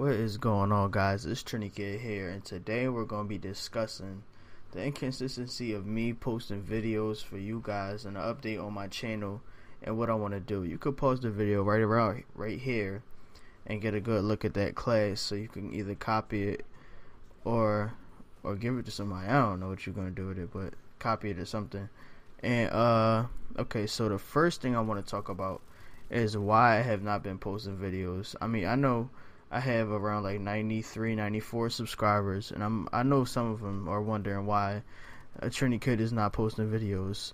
What is going on guys? It's Trini Kid here and today we're going to be discussing the inconsistency of me posting videos for you guys and an update on my channel and what I want to do. You could pause the video right around right here and get a good look at that class so you can either copy it or or give it to somebody. I don't know what you're going to do with it but copy it or something. And uh okay, so the first thing I want to talk about is why I have not been posting videos. I mean, I know I have around like 93, 94 subscribers, and I'm I know some of them are wondering why Trini Kid is not posting videos.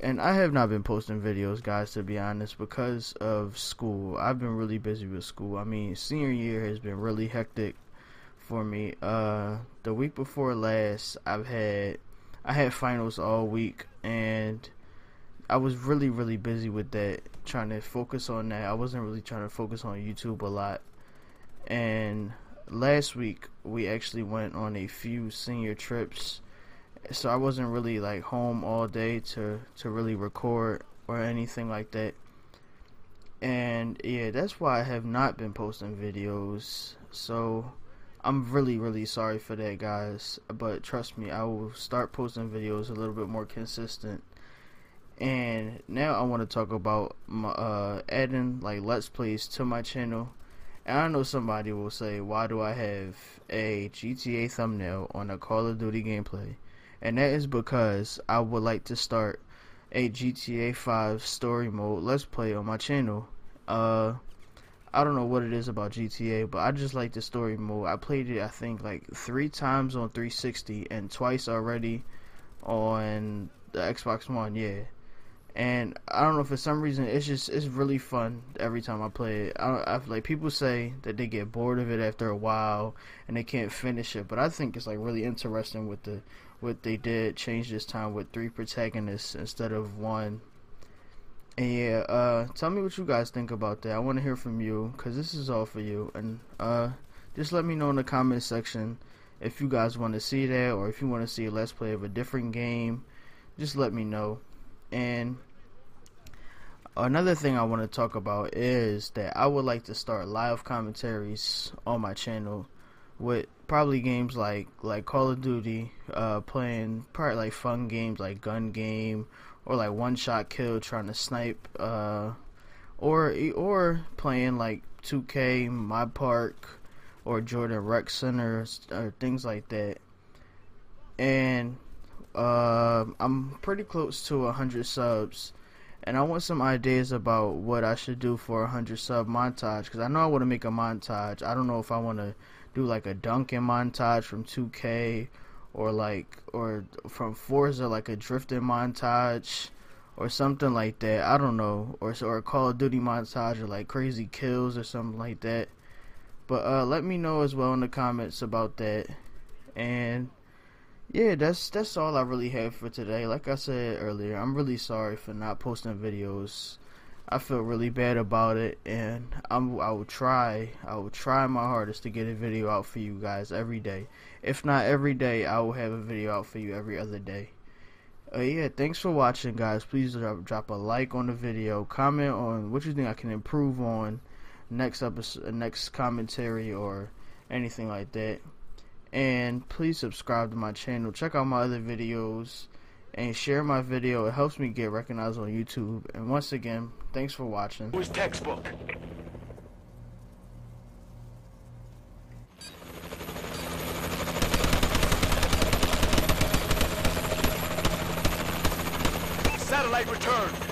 And I have not been posting videos, guys, to be honest, because of school. I've been really busy with school. I mean, senior year has been really hectic for me. Uh, the week before last, I've had I had finals all week, and I was really, really busy with that, trying to focus on that. I wasn't really trying to focus on YouTube a lot. And last week, we actually went on a few senior trips, so I wasn't really like home all day to to really record or anything like that. And yeah, that's why I have not been posting videos. So I'm really, really sorry for that, guys. But trust me, I will start posting videos a little bit more consistent and now I want to talk about my, uh, adding like let's plays to my channel. And I know somebody will say, why do I have a GTA thumbnail on a Call of Duty gameplay? And that is because I would like to start a GTA 5 story mode let's play on my channel. Uh, I don't know what it is about GTA, but I just like the story mode. I played it, I think, like three times on 360 and twice already on the Xbox One. Yeah, and I don't know for some reason it's just it's really fun every time I play it. I, I like people say that they get bored of it after a while and they can't finish it, but I think it's like really interesting with the what they did change this time with three protagonists instead of one. And yeah, uh, tell me what you guys think about that. I want to hear from you because this is all for you, and uh, just let me know in the comment section if you guys want to see that or if you want to see a let's play of a different game. Just let me know. And another thing I want to talk about is that I would like to start live commentaries on my channel with probably games like like Call of Duty, uh, playing probably like fun games like gun game or like one shot kill trying to snipe, uh, or or playing like 2K, My Park, or Jordan Rec Center or things like that. And uh, I'm pretty close to 100 subs and I want some ideas about what I should do for a hundred sub montage because I know I want to make a montage. I don't know if I want to do like a dunking montage from 2K or like or from Forza like a drifting montage or something like that. I don't know or or a Call of Duty montage or like crazy kills or something like that. But uh, let me know as well in the comments about that and yeah, that's that's all I really have for today. Like I said earlier, I'm really sorry for not posting videos. I feel really bad about it, and I'm I will try I will try my hardest to get a video out for you guys every day. If not every day, I will have a video out for you every other day. Uh, yeah, thanks for watching, guys. Please drop, drop a like on the video, comment on what you think I can improve on next episode, next commentary, or anything like that and please subscribe to my channel. Check out my other videos and share my video. It helps me get recognized on YouTube. And once again thanks for watching. Was textbook? Satellite returned